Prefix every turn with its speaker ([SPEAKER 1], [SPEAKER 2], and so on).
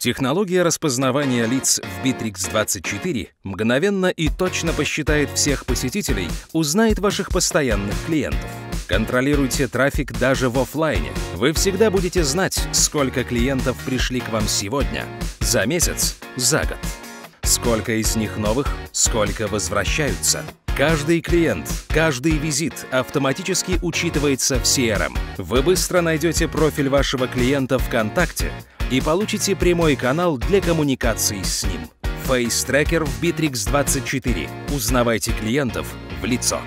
[SPEAKER 1] Технология распознавания лиц в Bittrex24 мгновенно и точно посчитает всех посетителей, узнает ваших постоянных клиентов. Контролируйте трафик даже в офлайне. Вы всегда будете знать, сколько клиентов пришли к вам сегодня, за месяц, за год. Сколько из них новых, сколько возвращаются. Каждый клиент, каждый визит автоматически учитывается в CRM. Вы быстро найдете профиль вашего клиента ВКонтакте и получите прямой канал для коммуникации с ним. Face Tracker в Bittrex24. Узнавайте клиентов в лицо.